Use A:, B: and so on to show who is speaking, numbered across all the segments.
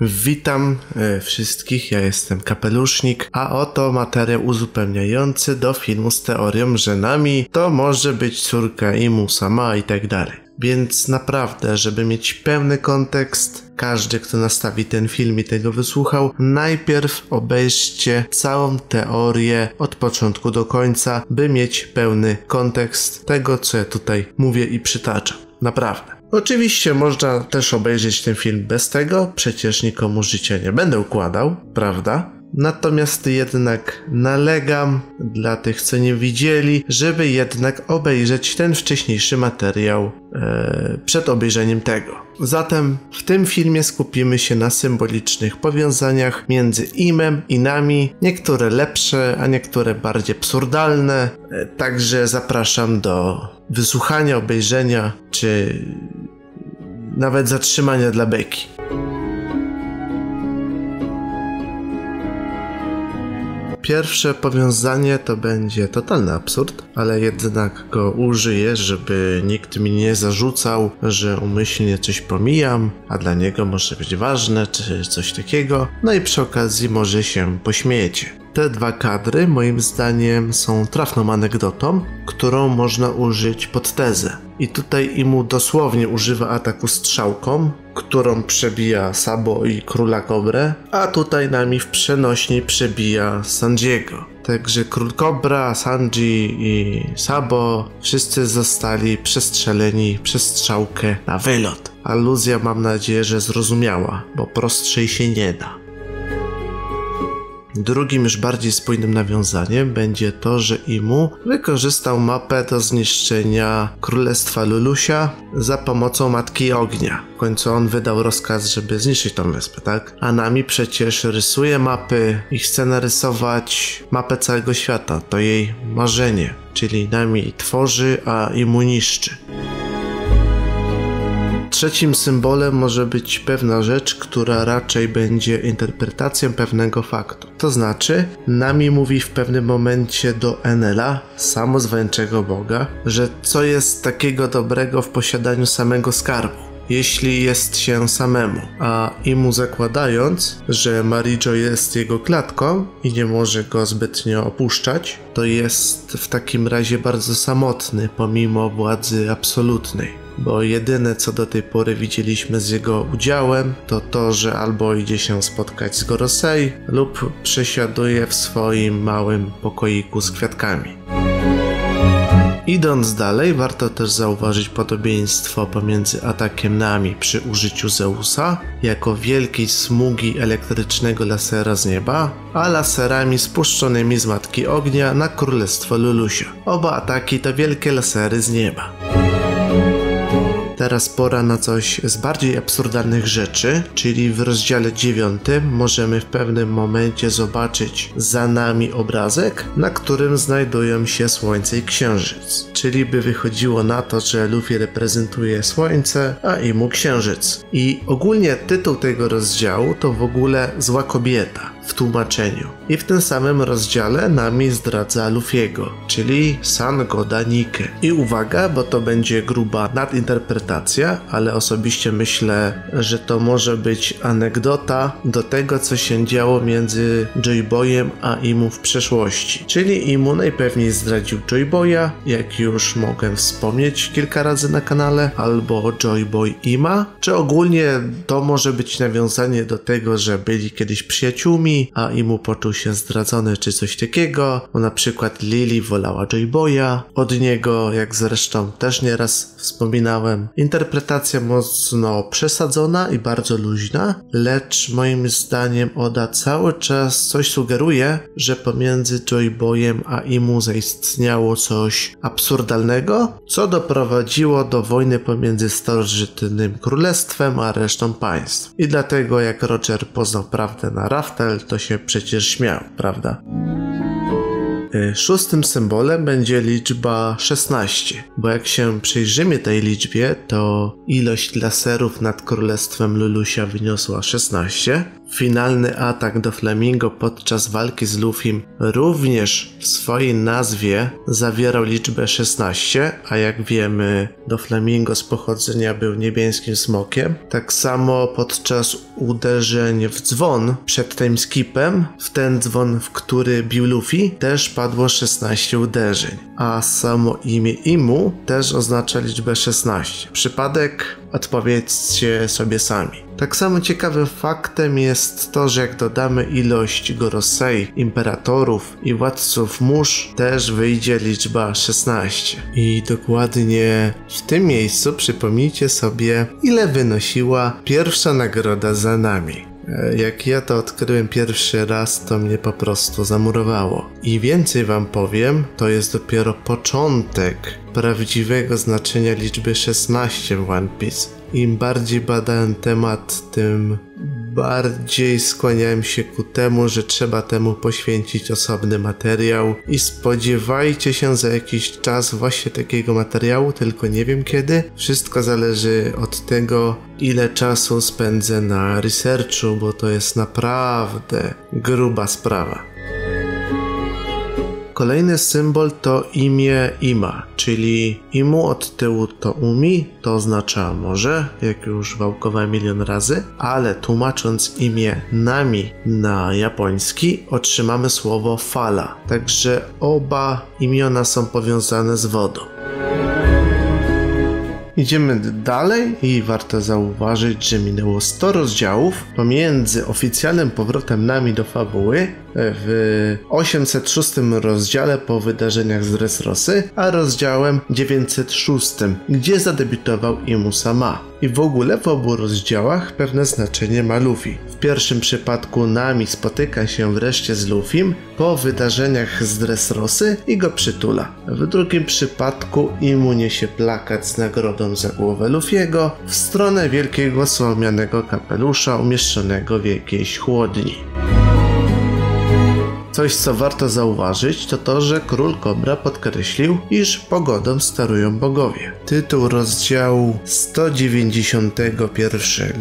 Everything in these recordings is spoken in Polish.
A: Witam e, wszystkich, ja jestem Kapelusznik, a oto materiał uzupełniający do filmu z teorią, że nami to może być córka Imu sama i tak dalej. Więc naprawdę, żeby mieć pełny kontekst, każdy, kto nastawi ten film i tego wysłuchał, najpierw obejrzcie całą teorię od początku do końca, by mieć pełny kontekst tego, co ja tutaj mówię i przytaczam. Naprawdę. Oczywiście można też obejrzeć ten film bez tego, przecież nikomu życia nie będę układał, prawda? Natomiast jednak nalegam dla tych, co nie widzieli, żeby jednak obejrzeć ten wcześniejszy materiał e, przed obejrzeniem tego. Zatem w tym filmie skupimy się na symbolicznych powiązaniach między imem i nami, niektóre lepsze, a niektóre bardziej absurdalne. E, także zapraszam do wysłuchania, obejrzenia, czy nawet zatrzymania dla beki. Pierwsze powiązanie to będzie totalny absurd, ale jednak go użyję, żeby nikt mi nie zarzucał, że umyślnie coś pomijam, a dla niego może być ważne, czy coś takiego. No i przy okazji może się pośmiejecie. Te dwa kadry moim zdaniem są trafną anegdotą, którą można użyć pod tezę. I tutaj Imu dosłownie używa ataku strzałką, którą przebija Sabo i Króla Kobrę, a tutaj nami w przenośni przebija Sanjiego. Także Król Kobra, Sanji i Sabo wszyscy zostali przestrzeleni przez strzałkę na wylot. Aluzja mam nadzieję, że zrozumiała, bo prostszej się nie da. Drugim już bardziej spójnym nawiązaniem będzie to, że Imu wykorzystał mapę do zniszczenia Królestwa Lulusia za pomocą Matki Ognia. W końcu on wydał rozkaz, żeby zniszczyć tą wyspę, tak? A Nami przecież rysuje mapy i chce narysować mapę całego świata. To jej marzenie. Czyli Nami tworzy, a Imu niszczy. Trzecim symbolem może być pewna rzecz, która raczej będzie interpretacją pewnego faktu. To znaczy, Nami mówi w pewnym momencie do Enela, samozwańczego Boga, że co jest takiego dobrego w posiadaniu samego skarbu jeśli jest się samemu, a Imu zakładając, że Marijo jest jego klatką i nie może go zbytnio opuszczać, to jest w takim razie bardzo samotny pomimo władzy absolutnej bo jedyne co do tej pory widzieliśmy z jego udziałem to to, że albo idzie się spotkać z Gorosei lub przesiaduje w swoim małym pokoiku z kwiatkami. Idąc dalej, warto też zauważyć podobieństwo pomiędzy atakiem Nami przy użyciu Zeusa jako wielkiej smugi elektrycznego lasera z nieba, a laserami spuszczonymi z Matki Ognia na Królestwo Lulusia. Oba ataki to wielkie lasery z nieba. Teraz pora na coś z bardziej absurdalnych rzeczy, czyli w rozdziale 9 możemy w pewnym momencie zobaczyć za nami obrazek, na którym znajdują się Słońce i Księżyc. Czyli by wychodziło na to, że Luffy reprezentuje Słońce, a Imu Księżyc. I ogólnie tytuł tego rozdziału to w ogóle Zła Kobieta w tłumaczeniu. I w tym samym rozdziale nami zdradza Lufiego, czyli San Goda Nike. I uwaga, bo to będzie gruba nadinterpretacja, ale osobiście myślę, że to może być anegdota do tego, co się działo między Joyboyem a Imu w przeszłości. Czyli Imu najpewniej zdradził Joyboya, jak już mogę wspomnieć kilka razy na kanale, albo Joyboy Ima, czy ogólnie to może być nawiązanie do tego, że byli kiedyś przyjaciółmi, a Imu poczuł się zdradzony czy coś takiego, bo na przykład Lily wolała Joyboya od niego, jak zresztą też nieraz wspominałem. Interpretacja mocno przesadzona i bardzo luźna, lecz moim zdaniem Oda cały czas coś sugeruje, że pomiędzy Joyboyem a Imu zaistniało coś absurdalnego, co doprowadziło do wojny pomiędzy starożytnym królestwem a resztą państw. I dlatego jak Roger poznał prawdę na Raftel, to się przecież śmiał, prawda? Y, Szóstym symbolem będzie liczba 16, bo jak się przyjrzymy tej liczbie, to ilość laserów nad królestwem Lulusia wyniosła 16. Finalny atak do Flamingo podczas walki z Lufim również w swojej nazwie zawierał liczbę 16, a jak wiemy, do Flamingo z pochodzenia był niebieskim smokiem. Tak samo podczas uderzeń w dzwon przed timeskipem, w ten dzwon, w który bił Luffy, też padło 16 uderzeń, a samo imię Imu też oznacza liczbę 16. Przypadek? Odpowiedzcie sobie sami. Tak samo ciekawym faktem jest to, że jak dodamy ilość Gorosei, imperatorów i władców mórz, też wyjdzie liczba 16. I dokładnie w tym miejscu przypomnijcie sobie, ile wynosiła pierwsza nagroda za nami. E, Jak ja to odkryłem pierwszy raz, to mnie po prostu zamurowało. I więcej wam powiem, to jest dopiero początek prawdziwego znaczenia liczby 16 w One Piece. Im bardziej badałem temat, tym bardziej skłaniałem się ku temu, że trzeba temu poświęcić osobny materiał i spodziewajcie się za jakiś czas właśnie takiego materiału, tylko nie wiem kiedy. Wszystko zależy od tego, ile czasu spędzę na researchu, bo to jest naprawdę gruba sprawa. Kolejny symbol to imię Ima, czyli Imu od tyłu to Umi, to oznacza morze, jak już wałkowałem milion razy, ale tłumacząc imię Nami na japoński otrzymamy słowo fala, także oba imiona są powiązane z wodą. Idziemy dalej i warto zauważyć, że minęło 100 rozdziałów pomiędzy oficjalnym powrotem nami do fabuły w 806 rozdziale po wydarzeniach z Dressrosy, a rozdziałem 906, gdzie zadebiutował Imu Sama. I w ogóle w obu rozdziałach pewne znaczenie ma Luffy. W pierwszym przypadku Nami spotyka się wreszcie z Luffim po wydarzeniach z Dressrosy i go przytula. W drugim przypadku Imu niesie plakat z nagrodą za głowę Luffy'ego w stronę wielkiego słomianego kapelusza umieszczonego w jakiejś chłodni. Coś, co warto zauważyć, to to, że król Kobra podkreślił, iż pogodą sterują bogowie. Tytuł rozdziału 191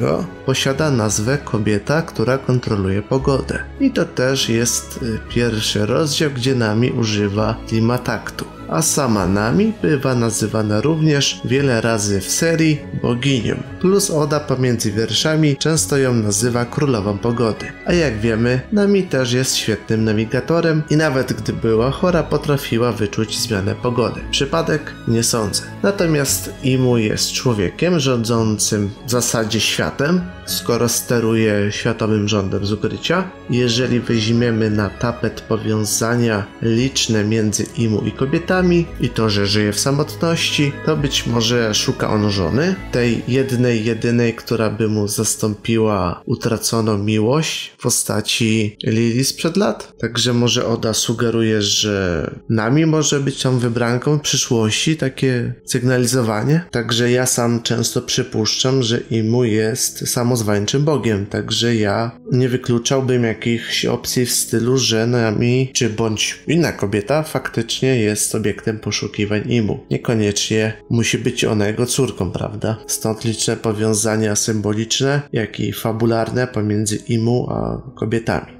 A: posiada nazwę Kobieta, która kontroluje pogodę. I to też jest y, pierwszy rozdział, gdzie Nami używa klimataktu a sama Nami bywa nazywana również wiele razy w serii boginią. Plus Oda pomiędzy wierszami często ją nazywa królową pogody. A jak wiemy, Nami też jest świetnym nawigatorem i nawet gdy była chora potrafiła wyczuć zmianę pogody. Przypadek? Nie sądzę. Natomiast Imu jest człowiekiem rządzącym w zasadzie światem, skoro steruje światowym rządem z ukrycia. Jeżeli weźmiemy na tapet powiązania liczne między Imu i kobietami, i to, że żyje w samotności, to być może szuka on żony, tej jednej, jedynej, która by mu zastąpiła utraconą miłość w postaci Lili sprzed lat. Także może Oda sugeruje, że nami może być tą wybranką przyszłości, takie sygnalizowanie. Także ja sam często przypuszczam, że Imu jest samozwańczym bogiem, także ja nie wykluczałbym jakichś opcji w stylu, że nami, czy bądź inna kobieta faktycznie jest obiektem poszukiwań Imu. Niekoniecznie musi być ona jego córką, prawda? Stąd liczne powiązania symboliczne, jak i fabularne pomiędzy Imu a kobietami.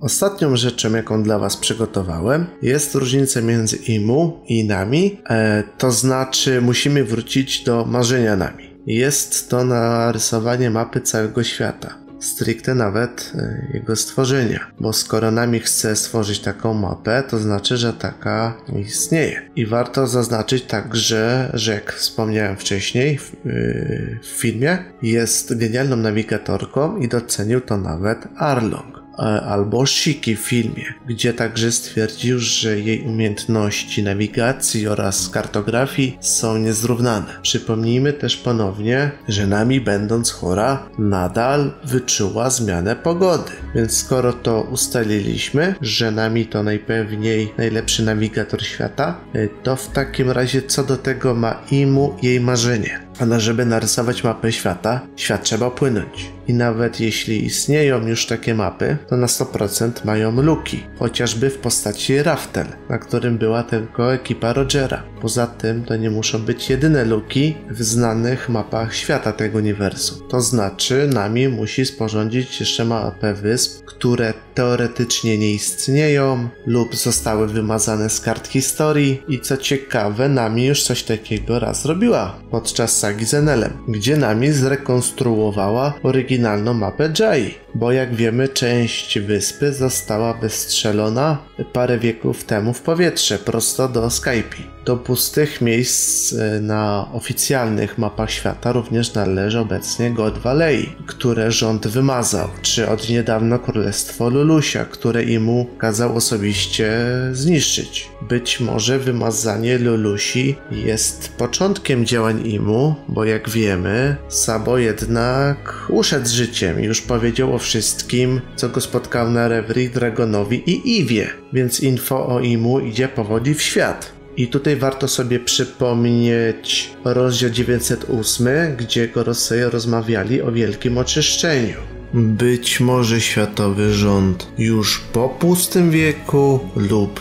A: Ostatnią rzeczą, jaką dla Was przygotowałem, jest różnica między Imu i Nami, e, to znaczy musimy wrócić do marzenia Nami. Jest to narysowanie mapy całego świata stricte nawet e, jego stworzenia. Bo skoro nami chce stworzyć taką mapę, to znaczy, że taka istnieje. I warto zaznaczyć także, że jak wspomniałem wcześniej w, yy, w filmie, jest genialną nawigatorką i docenił to nawet Arlong albo Shiki w filmie, gdzie także stwierdził, że jej umiejętności nawigacji oraz kartografii są niezrównane. Przypomnijmy też ponownie, że Nami będąc chora nadal wyczuła zmianę pogody. Więc skoro to ustaliliśmy, że Nami to najpewniej najlepszy nawigator świata, to w takim razie co do tego ma Imu jej marzenie. Ale żeby narysować mapę świata, świat trzeba płynąć. I nawet jeśli istnieją już takie mapy, to na 100% mają luki, chociażby w postaci Raftel, na którym była tylko ekipa Rogera. Poza tym to nie muszą być jedyne luki w znanych mapach świata tego uniwersum. To znaczy nami musi sporządzić jeszcze mapę wysp, które teoretycznie nie istnieją lub zostały wymazane z kart historii i co ciekawe nami już coś takiego raz robiła podczas sagi z Enelem, gdzie nami zrekonstruowała oryginalną mapę Jai, bo jak wiemy część wyspy została wystrzelona parę wieków temu w powietrze prosto do Skype. Do pustych miejsc e, na oficjalnych mapach świata również należy obecnie God Valley, które rząd wymazał, czy od niedawna Królestwo Lulusia, które Imu kazał osobiście zniszczyć. Być może wymazanie Lulusi jest początkiem działań Imu, bo jak wiemy, Sabo jednak uszedł z życiem i już powiedział o wszystkim, co go spotkało na Reverie Dragonowi i Iwie, więc info o Imu idzie powoli w świat. I tutaj warto sobie przypomnieć rozdział 908, gdzie Gorosei rozmawiali o wielkim oczyszczeniu. Być może światowy rząd już po pustym wieku lub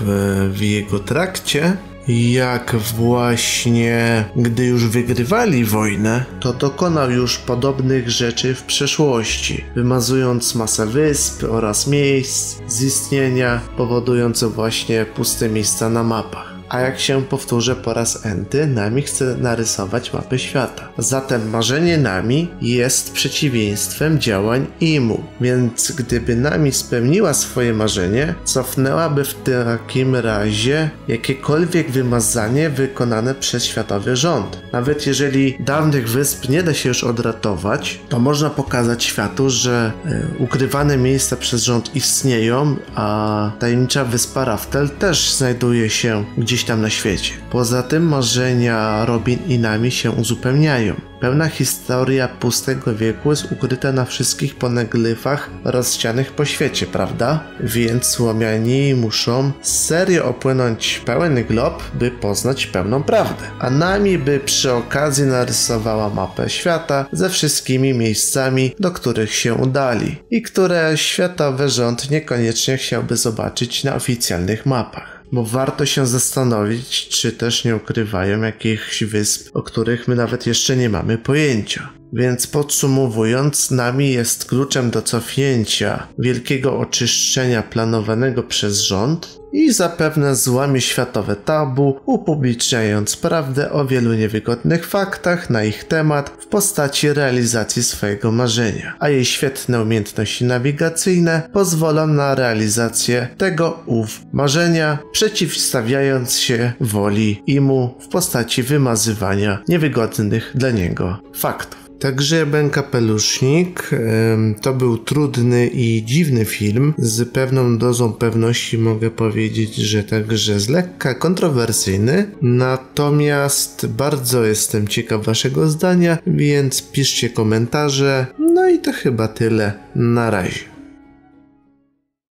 A: w jego trakcie jak właśnie gdy już wygrywali wojnę, to dokonał już podobnych rzeczy w przeszłości, wymazując masę wysp oraz miejsc z istnienia, powodując właśnie puste miejsca na mapach. A jak się powtórzę po raz enty, Nami chce narysować mapę świata. Zatem marzenie Nami jest przeciwieństwem działań Imu. Więc gdyby Nami spełniła swoje marzenie, cofnęłaby w takim razie jakiekolwiek wymazanie wykonane przez światowy rząd. Nawet jeżeli dawnych wysp nie da się już odratować, to można pokazać światu, że y, ukrywane miejsca przez rząd istnieją, a tajemnicza wyspa Raftel też znajduje się gdzieś gdzieś tam na świecie. Poza tym marzenia Robin i Nami się uzupełniają. Pełna historia pustego wieku jest ukryta na wszystkich poneglyfach rozsianych po świecie, prawda? Więc słomiani muszą serio opłynąć pełen glob, by poznać pełną prawdę. A Nami by przy okazji narysowała mapę świata ze wszystkimi miejscami, do których się udali i które światowy rząd niekoniecznie chciałby zobaczyć na oficjalnych mapach bo warto się zastanowić, czy też nie ukrywają jakichś wysp, o których my nawet jeszcze nie mamy pojęcia. Więc podsumowując, nami jest kluczem do cofnięcia wielkiego oczyszczenia planowanego przez rząd i zapewne złamie światowe tabu, upubliczniając prawdę o wielu niewygodnych faktach na ich temat w postaci realizacji swojego marzenia. A jej świetne umiejętności nawigacyjne pozwolą na realizację tego ów marzenia, przeciwstawiając się woli imu w postaci wymazywania niewygodnych dla niego faktów. Także Ben Kapelusznik to był trudny i dziwny film. Z pewną dozą pewności mogę powiedzieć, że także z lekka kontrowersyjny. Natomiast bardzo jestem ciekaw Waszego zdania, więc piszcie komentarze. No i to chyba tyle. Na razie.